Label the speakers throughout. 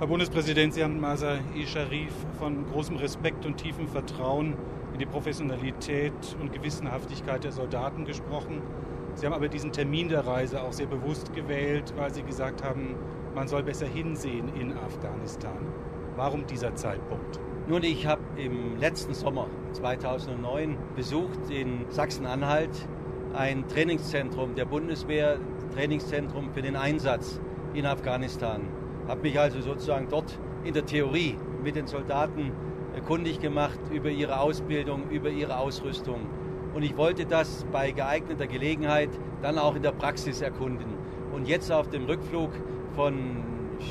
Speaker 1: Herr Bundespräsident, Sie haben Masai Sharif von großem Respekt und tiefem Vertrauen in die Professionalität und Gewissenhaftigkeit der Soldaten gesprochen. Sie haben aber diesen Termin der Reise auch sehr bewusst gewählt, weil Sie gesagt haben, man soll besser hinsehen in Afghanistan. Warum dieser Zeitpunkt?
Speaker 2: Nun, ich habe im letzten Sommer 2009 besucht in Sachsen-Anhalt ein Trainingszentrum der Bundeswehr, Trainingszentrum für den Einsatz in Afghanistan. Habe mich also sozusagen dort in der Theorie mit den Soldaten kundig gemacht über ihre Ausbildung, über ihre Ausrüstung. Und ich wollte das bei geeigneter Gelegenheit dann auch in der Praxis erkunden. Und jetzt auf dem Rückflug von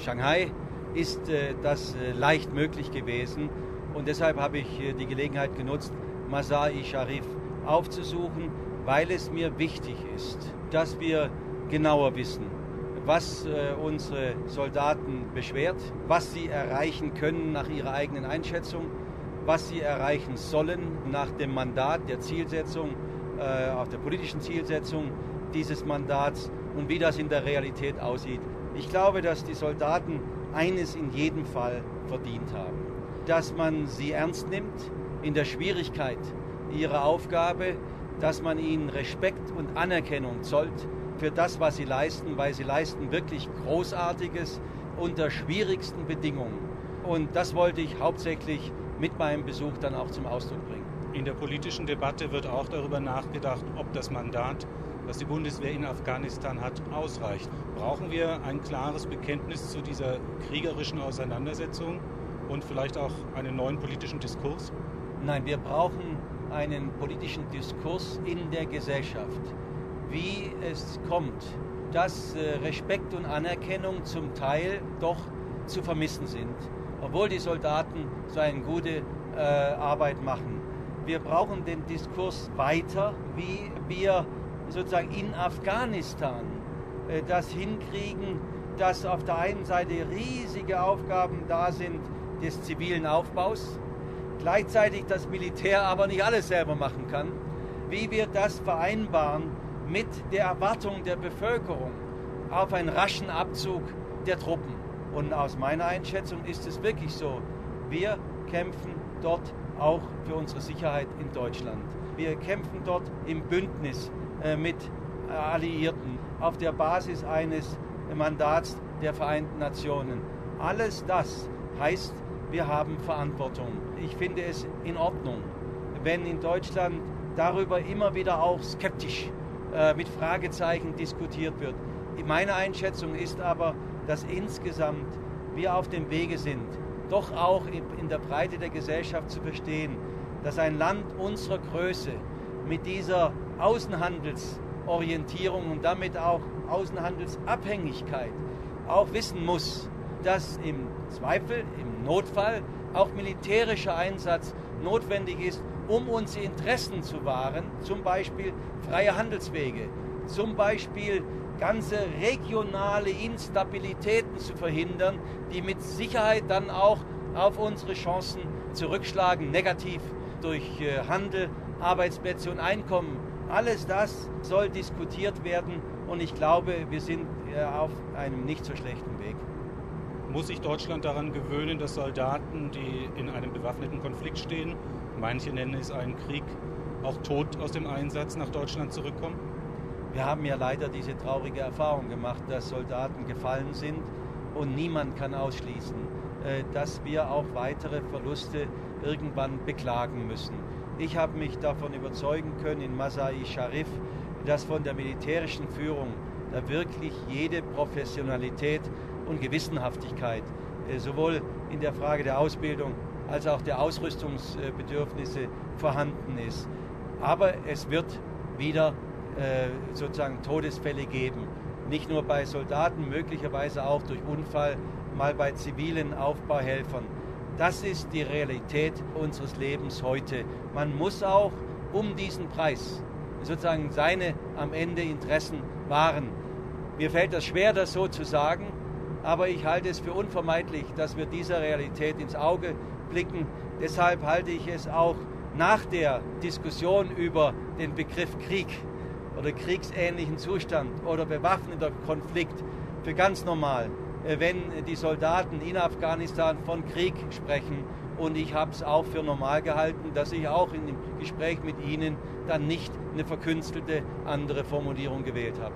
Speaker 2: Shanghai ist äh, das äh, leicht möglich gewesen. Und deshalb habe ich äh, die Gelegenheit genutzt, Masai Sharif aufzusuchen, weil es mir wichtig ist, dass wir genauer wissen, was äh, unsere Soldaten beschwert, was sie erreichen können nach ihrer eigenen Einschätzung, was sie erreichen sollen nach dem Mandat der Zielsetzung, äh, auch der politischen Zielsetzung dieses Mandats und wie das in der Realität aussieht. Ich glaube, dass die Soldaten eines in jedem Fall verdient haben, dass man sie ernst nimmt in der Schwierigkeit ihrer Aufgabe, dass man ihnen Respekt und Anerkennung zollt für das, was sie leisten, weil sie leisten wirklich Großartiges unter schwierigsten Bedingungen. Und das wollte ich hauptsächlich mit meinem Besuch dann auch zum Ausdruck bringen.
Speaker 1: In der politischen Debatte wird auch darüber nachgedacht, ob das Mandat, das die Bundeswehr in Afghanistan hat, ausreicht. Brauchen wir ein klares Bekenntnis zu dieser kriegerischen Auseinandersetzung und vielleicht auch einen neuen politischen Diskurs?
Speaker 2: Nein, wir brauchen einen politischen Diskurs in der Gesellschaft wie es kommt, dass äh, Respekt und Anerkennung zum Teil doch zu vermissen sind, obwohl die Soldaten so eine gute äh, Arbeit machen. Wir brauchen den Diskurs weiter, wie wir sozusagen in Afghanistan äh, das hinkriegen, dass auf der einen Seite riesige Aufgaben da sind des zivilen Aufbaus, gleichzeitig das Militär aber nicht alles selber machen kann, wie wir das vereinbaren mit der Erwartung der Bevölkerung auf einen raschen Abzug der Truppen. Und aus meiner Einschätzung ist es wirklich so. Wir kämpfen dort auch für unsere Sicherheit in Deutschland. Wir kämpfen dort im Bündnis äh, mit Alliierten auf der Basis eines Mandats der Vereinten Nationen. Alles das heißt, wir haben Verantwortung. Ich finde es in Ordnung, wenn in Deutschland darüber immer wieder auch skeptisch äh, mit Fragezeichen diskutiert wird. Meine Einschätzung ist aber, dass insgesamt wir auf dem Wege sind, doch auch in der Breite der Gesellschaft zu verstehen, dass ein Land unserer Größe mit dieser Außenhandelsorientierung und damit auch Außenhandelsabhängigkeit auch wissen muss, dass im Zweifel, im Notfall auch militärischer Einsatz notwendig ist, um unsere Interessen zu wahren, zum Beispiel freie Handelswege, zum Beispiel ganze regionale Instabilitäten zu verhindern, die mit Sicherheit dann auch auf unsere Chancen zurückschlagen, negativ durch äh, Handel, Arbeitsplätze und Einkommen. Alles das soll diskutiert werden und ich glaube, wir sind äh, auf einem nicht so schlechten Weg.
Speaker 1: Muss sich Deutschland daran gewöhnen, dass Soldaten, die in einem bewaffneten Konflikt stehen, manche nennen es einen Krieg, auch tot aus dem Einsatz nach Deutschland zurückkommen?
Speaker 2: Wir haben ja leider diese traurige Erfahrung gemacht, dass Soldaten gefallen sind und niemand kann ausschließen, äh, dass wir auch weitere Verluste irgendwann beklagen müssen. Ich habe mich davon überzeugen können in Masai Sharif, dass von der militärischen Führung da wirklich jede Professionalität und Gewissenhaftigkeit äh, sowohl in der Frage der Ausbildung als auch der Ausrüstungsbedürfnisse vorhanden ist. Aber es wird wieder äh, sozusagen Todesfälle geben. Nicht nur bei Soldaten, möglicherweise auch durch Unfall, mal bei zivilen Aufbauhelfern. Das ist die Realität unseres Lebens heute. Man muss auch um diesen Preis sozusagen seine am Ende Interessen wahren. Mir fällt das schwer, das so zu sagen, aber ich halte es für unvermeidlich, dass wir dieser Realität ins Auge blicken. Deshalb halte ich es auch nach der Diskussion über den Begriff Krieg oder kriegsähnlichen Zustand oder bewaffneter Konflikt für ganz normal, äh, wenn die Soldaten in Afghanistan von Krieg sprechen. Und ich habe es auch für normal gehalten, dass ich auch in dem Gespräch mit Ihnen dann nicht eine verkünstelte andere Formulierung gewählt habe.